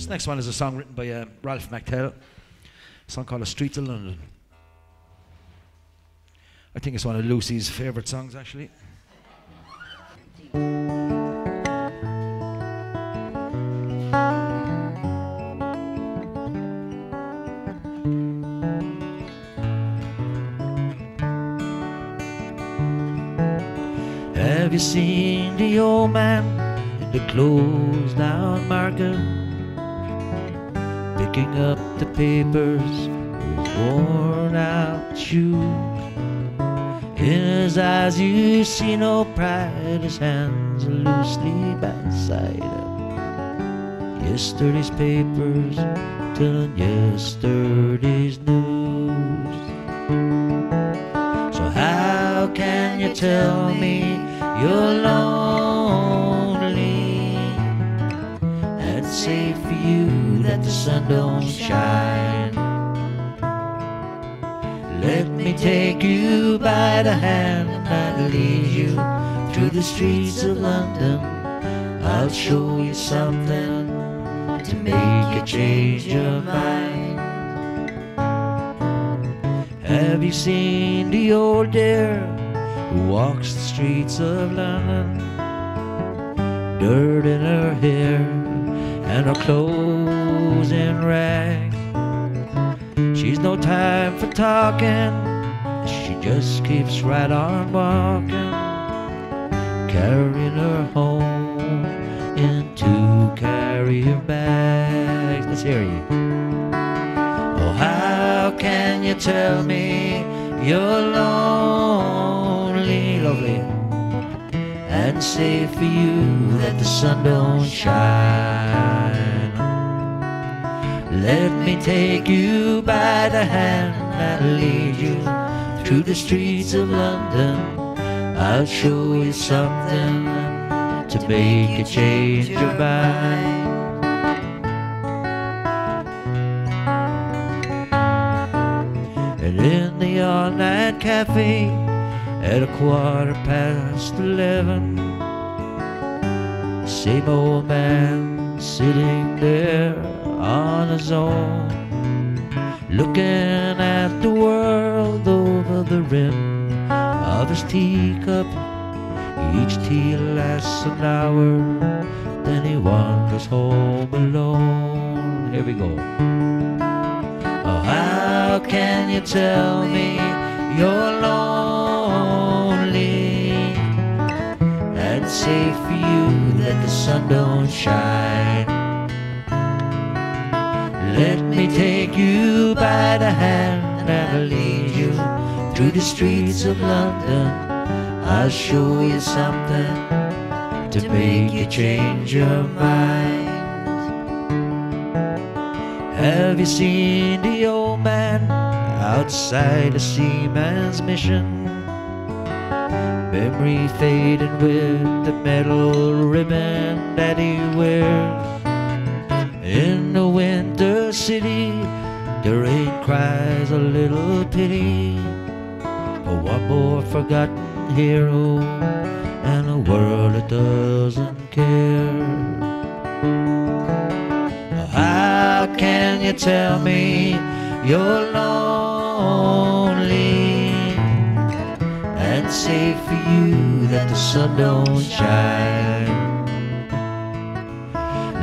This next one is a song written by uh, Ralph McTell, a song called The Streets of London. I think it's one of Lucy's favourite songs, actually. Have you seen the old man in the closed down market? Picking up the papers with worn out shoes. In his eyes you see no pride, his hands are loosely by his side. Yesterday's papers telling yesterday's news. So how can you tell me you're lonely? And say for you that the sun don't shine. Let me take you by the hand and I'll lead you through the streets of London. I'll show you something to make you change your mind. Have you seen the old dear who walks the streets of London? Dirt in her hair and her clothes in rags. She's no time for talking, she just keeps right on walking, carrying her home in two carrier bags. Let's hear you. Oh, how can you tell me you're lonely, lovely, and say for you that the sun don't shine? Let me take you by the hand and lead you through the streets of London. I'll show you something to make you change your mind. And in the all night cafe at a quarter past eleven, same old man sitting there on his own, looking at the world over the rim of his teacup. Each tea lasts an hour, then he wanders home alone. Here we go. Oh, how can you tell me you're lonely and say for you that the sun don't shine? Let me take you by the hand and I'll lead you through the streets of London. I'll show you something to make you change your mind. Have you seen the old man outside the seaman's mission? Memory fading with the medal ribbon that he wears. In the city, the rain cries a little pity for one more forgotten hero and a world that doesn't care. How can you tell me you're lonely and say for you that the sun don't shine?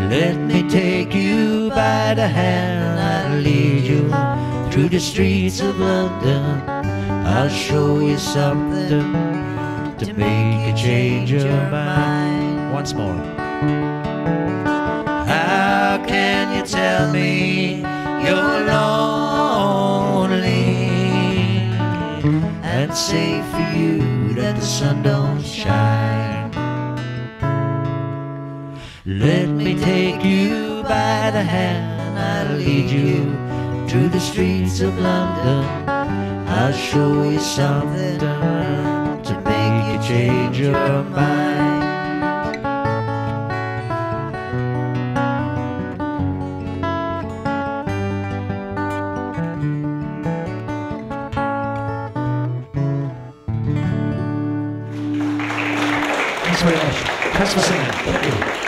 Let me take you by the hand I'll lead you through the streets of London. I'll show you something to make you change your mind. Once more. How can you tell me you're lonely and say for you that the sun don't shine? Let me take you by the hand, I'll lead you through the streets of London. I'll show you something to make you change your mind. Thanks very much. Thanks for singing. Thank you.